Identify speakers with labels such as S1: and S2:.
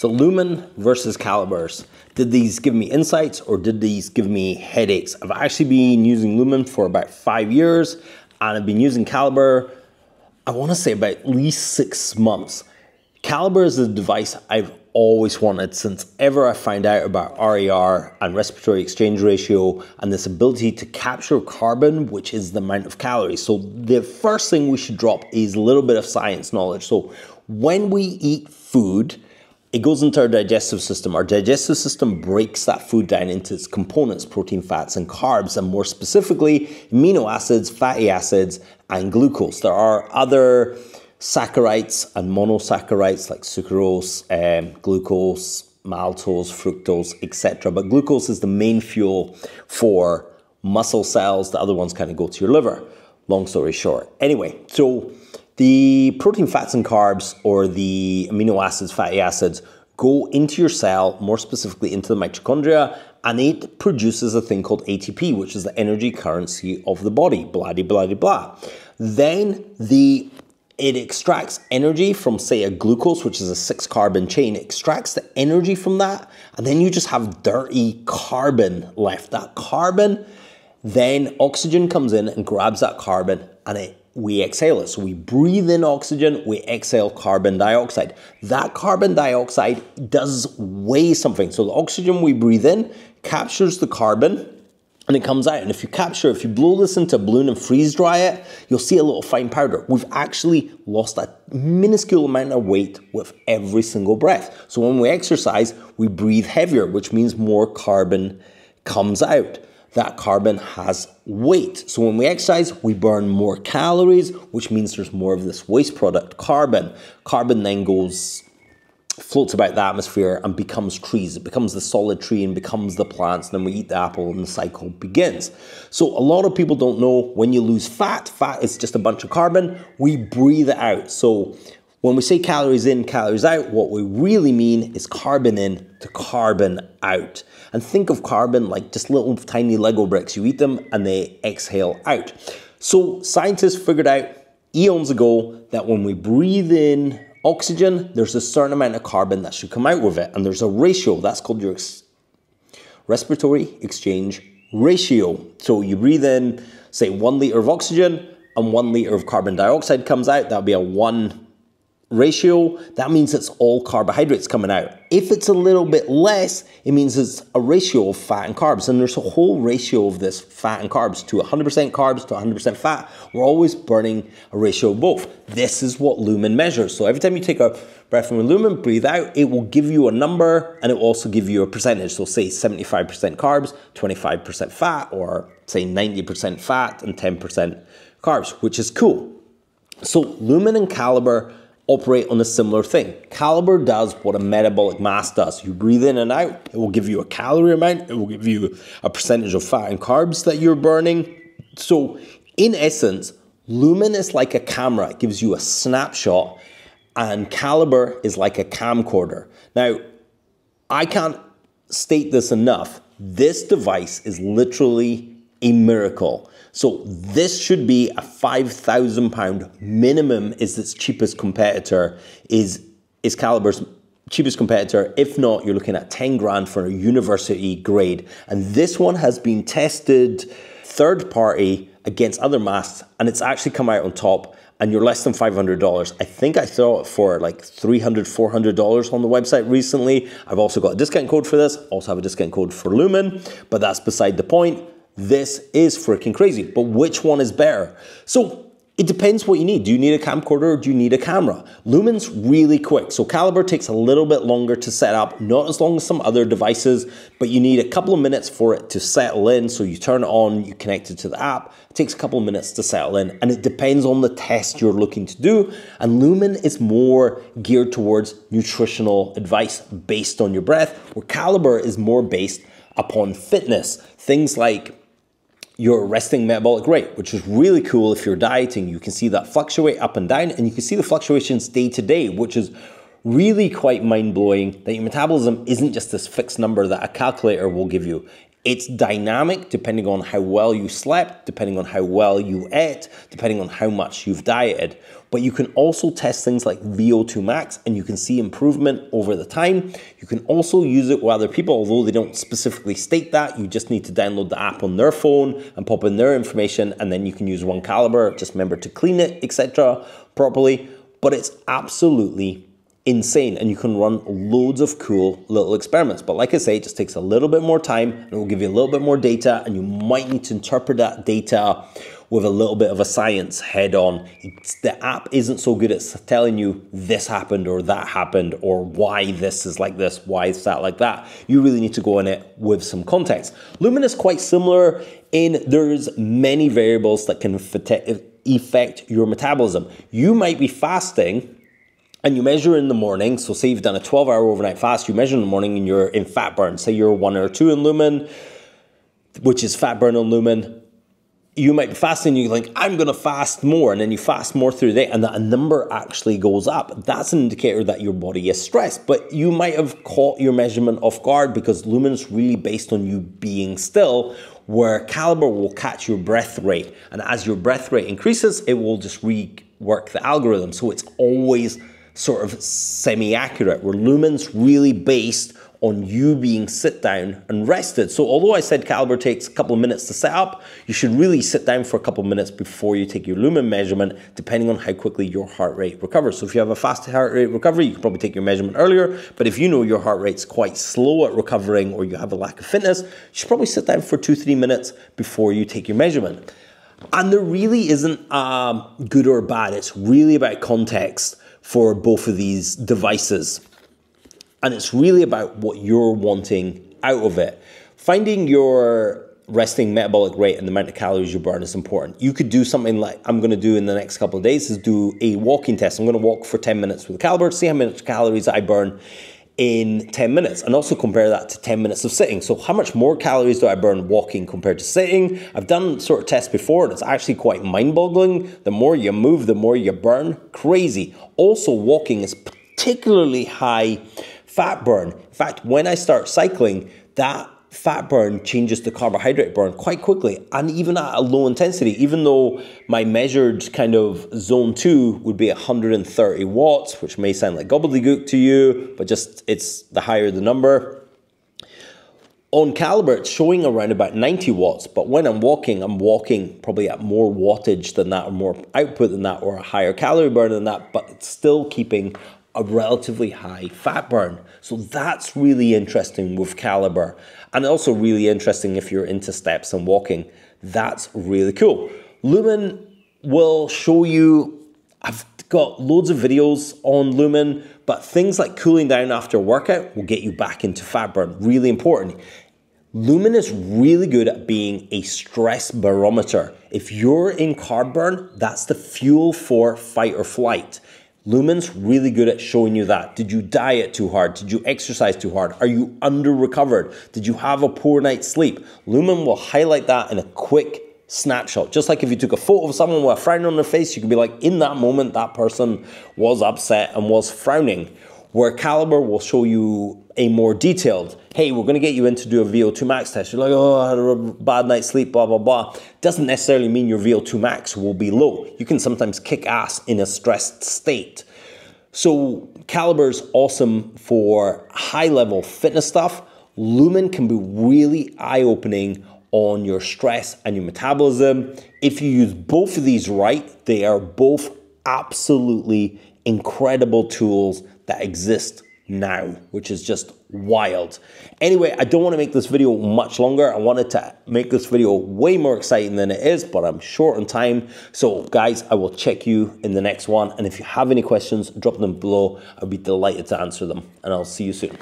S1: So Lumen versus Calibres. Did these give me insights or did these give me headaches? I've actually been using Lumen for about five years and I've been using Calibre, I want to say about at least six months. Calibre is a device I've always wanted since ever I found out about RER and respiratory exchange ratio and this ability to capture carbon, which is the amount of calories. So the first thing we should drop is a little bit of science knowledge. So when we eat food, it goes into our digestive system. Our digestive system breaks that food down into its components, protein, fats, and carbs, and more specifically, amino acids, fatty acids, and glucose. There are other saccharides and monosaccharides like sucrose, um, glucose, maltose, fructose, etc. But glucose is the main fuel for muscle cells. The other ones kind of go to your liver. Long story short. Anyway, so the protein, fats, and carbs, or the amino acids, fatty acids, go into your cell, more specifically into the mitochondria, and it produces a thing called ATP, which is the energy currency of the body, blah, blah, blah, blah. Then the it extracts energy from, say, a glucose, which is a six carbon chain. It extracts the energy from that, and then you just have dirty carbon left. That carbon, then oxygen comes in and grabs that carbon and it we exhale it. So we breathe in oxygen, we exhale carbon dioxide. That carbon dioxide does weigh something. So the oxygen we breathe in captures the carbon and it comes out. And if you capture, if you blow this into a balloon and freeze dry it, you'll see a little fine powder. We've actually lost a minuscule amount of weight with every single breath. So when we exercise, we breathe heavier, which means more carbon comes out that carbon has weight. So when we exercise, we burn more calories, which means there's more of this waste product, carbon. Carbon then goes floats about the atmosphere and becomes trees. It becomes the solid tree and becomes the plants. And then we eat the apple and the cycle begins. So a lot of people don't know when you lose fat, fat is just a bunch of carbon. We breathe it out. So when we say calories in, calories out, what we really mean is carbon in to carbon out. And think of carbon like just little tiny Lego bricks. You eat them and they exhale out. So scientists figured out eons ago that when we breathe in oxygen, there's a certain amount of carbon that should come out with it. And there's a ratio, that's called your ex- respiratory exchange ratio. So you breathe in, say, one liter of oxygen and one liter of carbon dioxide comes out. That would be a one ratio, that means it's all carbohydrates coming out. If it's a little bit less, it means it's a ratio of fat and carbs. And there's a whole ratio of this fat and carbs to 100% carbs to 100% fat. We're always burning a ratio of both. This is what Lumen measures. So every time you take a breath from a Lumen, breathe out, it will give you a number and it will also give you a percentage. So say 75% carbs, 25% fat, or say 90% fat and 10% carbs, which is cool. So Lumen and Calibre operate on a similar thing. Calibre does what a metabolic mask does. You breathe in and out, it will give you a calorie amount, it will give you a percentage of fat and carbs that you're burning. So, in essence, Lumen is like a camera, it gives you a snapshot, and Calibre is like a camcorder. Now, I can't state this enough. This device is literally a miracle. So this should be a five thousand pound minimum. Is its cheapest competitor? Is is Calibre's cheapest competitor? If not, you're looking at ten grand for a university grade. And this one has been tested third party against other masks, and it's actually come out on top. And you're less than $500. I think I saw it for like $300, $400 on the website recently. I've also got a discount code for this, also have a discount code for Lumen, but that's beside the point. This is freaking crazy. But which one is better? So it depends what you need. Do you need a camcorder or do you need a camera? Lumen's really quick. So Calibre takes a little bit longer to set up, not as long as some other devices, but you need a couple of minutes for it to settle in. So you turn it on, you connect it to the app. It takes a couple of minutes to settle in and it depends on the test you're looking to do. And Lumen is more geared towards nutritional advice based on your breath, where Calibre is more based upon fitness. Things like your resting metabolic rate, which is really cool if you're dieting. You can see that fluctuate up and down, and you can see the fluctuations day to day, which is really quite mind blowing that your metabolism isn't just this fixed number that a calculator will give you. It's dynamic depending on how well you slept, depending on how well you ate, depending on how much you've dieted. But you can also test things like VO2 max and you can see improvement over the time. You can also use it with other people, although they don't specifically state that. You just need to download the app on their phone and pop in their information, and then you can use one calibre. Just remember to clean it, etc., properly. But it's absolutely insane and you can run loads of cool little experiments. But like I say, it just takes a little bit more time and it will give you a little bit more data and you might need to interpret that data with a little bit of a science head on. It's, the app isn't so good at telling you this happened or that happened or why this is like this, why is that like that. You really need to go in it with some context. Lumen is quite similar in there's many variables that can affect your metabolism. You might be fasting and you measure in the morning. So, say you've done a 12 hour overnight fast, you measure in the morning and you're in fat burn. Say you're one or two in lumen, which is fat burn on lumen. You might be fasting, you think, I'm going to fast more. And then you fast more through the day, and that number actually goes up. That's an indicator that your body is stressed. But you might have caught your measurement off guard because lumen's really based on you being still, where calibre will catch your breath rate. And as your breath rate increases, it will just rework the algorithm. So it's always sort of semi-accurate, where Lumen's really based on you being sit down and rested. So although I said calibre takes a couple of minutes to set up, you should really sit down for a couple of minutes before you take your lumen measurement, depending on how quickly your heart rate recovers. So if you have a fast heart rate recovery, you can probably take your measurement earlier. But if you know your heart rate's quite slow at recovering or you have a lack of fitness, you should probably sit down for two, three minutes before you take your measurement. And there really isn't um, good or bad. It's really about context for both of these devices. And it's really about what you're wanting out of it. Finding your resting metabolic rate and the amount of calories you burn is important. You could do something like I'm going to do in the next couple of days is do a walking test. I'm going to walk for 10 minutes with a calibre, see how many calories I burn in 10 minutes and also compare that to 10 minutes of sitting. So how much more calories do I burn walking compared to sitting? I've done sort of tests before and it's actually quite mind-boggling. The more you move, the more you burn. Crazy. Also walking is particularly high fat burn. In fact, when I start cycling, that fat burn changes to carbohydrate burn quite quickly and even at a low intensity even though my measured kind of zone 2 would be 130 watts which may sound like gobbledygook to you but just it's the higher the number. On calibre it's showing around about 90 watts but when i'm walking i'm walking probably at more wattage than that or more output than that or a higher calorie burn than that but it's still keeping a relatively high fat burn. So that's really interesting with calibre. And also really interesting if you're into steps and walking. That's really cool. Lumen will show you, I've got loads of videos on Lumen, but things like cooling down after workout will get you back into fat burn. Really important. Lumen is really good at being a stress barometer. If you're in carb burn, that's the fuel for fight or flight. Lumen's really good at showing you that. Did you diet too hard? Did you exercise too hard? Are you under recovered? Did you have a poor night's sleep? Lumen will highlight that in a quick snapshot. Just like if you took a photo of someone with a frown on their face, you could be like, in that moment, that person was upset and was frowning where Calibre will show you a more detailed, hey, we're to get you in to do a VO2 max test. You're like, oh, I had a bad night's sleep, blah, blah, blah. Doesn't necessarily mean your VO2 max will be low. You can sometimes kick ass in a stressed state. So Calibre's awesome for high level fitness stuff. Lumen can be really eye opening on your stress and your metabolism. If you use both of these right, they are both absolutely incredible tools that exist now, which is just wild. Anyway, I don't want to make this video much longer. I wanted to make this video way more exciting than it is, but I'm short on time. So guys, I will check you in the next one. And if you have any questions, drop them below. I'll be delighted to answer them and I'll see you soon.